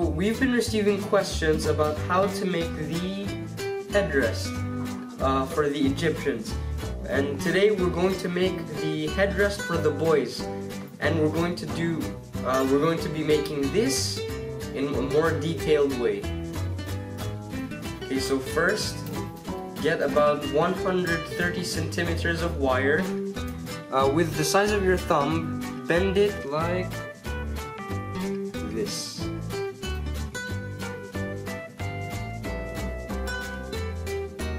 we've been receiving questions about how to make the headdress uh, for the Egyptians. And today we're going to make the headdress for the boys. And we're going to do, uh, we're going to be making this in a more detailed way. Okay, so first, get about 130 centimeters of wire. Uh, with the size of your thumb, bend it like this.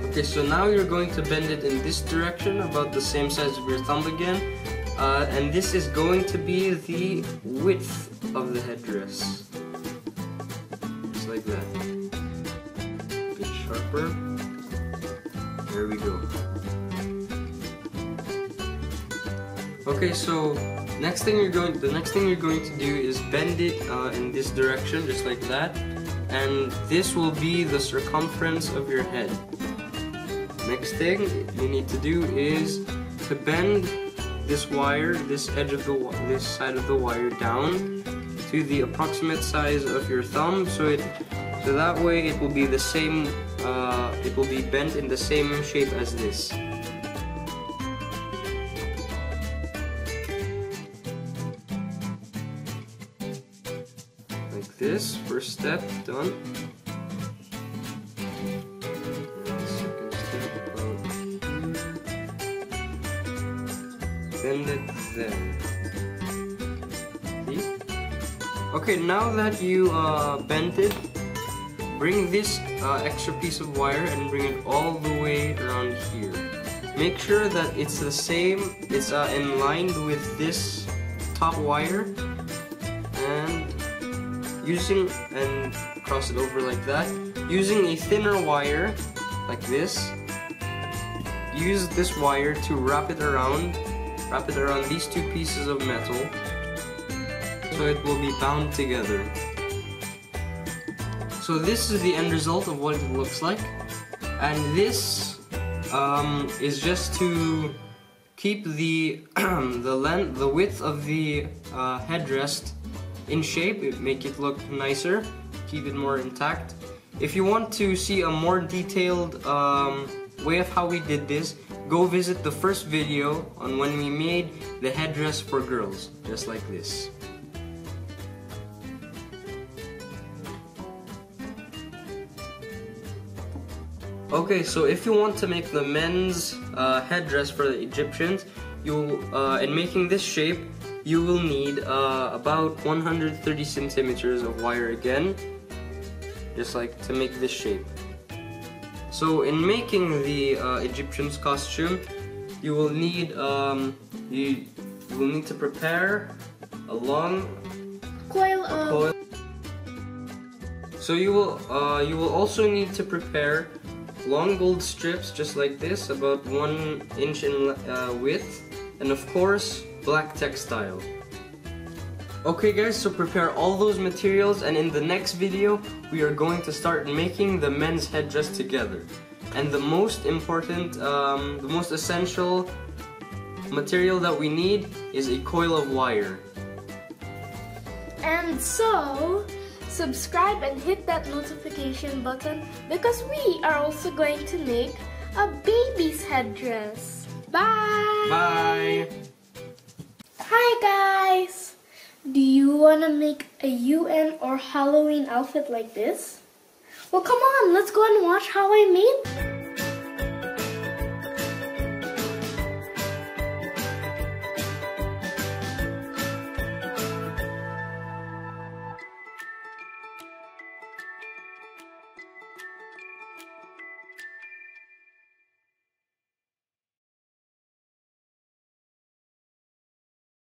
Okay, so now you're going to bend it in this direction, about the same size of your thumb again. Uh, and this is going to be the width of the headdress. Just like that. A bit sharper. There we go. Okay, so next thing you're going, the next thing you're going to do is bend it uh, in this direction, just like that, and this will be the circumference of your head. Next thing you need to do is to bend this wire, this edge of the this side of the wire down to the approximate size of your thumb, so it so that way it will be the same. Uh, it will be bent in the same shape as this. Like this, first step done. Second step. Bend it there. See? Okay, now that you uh, bent it, bring this uh, extra piece of wire and bring it all the way around here. Make sure that it's the same, it's uh, in line with this top wire and using and cross it over like that using a thinner wire like this. Use this wire to wrap it around wrap it around these two pieces of metal so it will be bound together. So this is the end result of what it looks like. And this um, is just to keep the the length the width of the uh, headdress in shape, make it look nicer, keep it more intact. If you want to see a more detailed um, way of how we did this, go visit the first video on when we made the headdress for girls, just like this. Okay, so if you want to make the men's uh, headdress for the Egyptians, you uh, in making this shape, you will need uh, about 130 centimeters of wire again, just like to make this shape. So in making the uh, Egyptian's costume, you will need um, you, you will need to prepare a long Coil of coil. So you will uh, you will also need to prepare long gold strips just like this, about one inch in uh, width, and of course black textile. Okay guys, so prepare all those materials and in the next video we are going to start making the men's headdress together. And the most important, um, the most essential material that we need is a coil of wire. And so, subscribe and hit that notification button because we are also going to make a baby's headdress. Bye! Bye! Hi guys! Do you want to make a UN or Halloween outfit like this? Well come on, let's go and watch how I made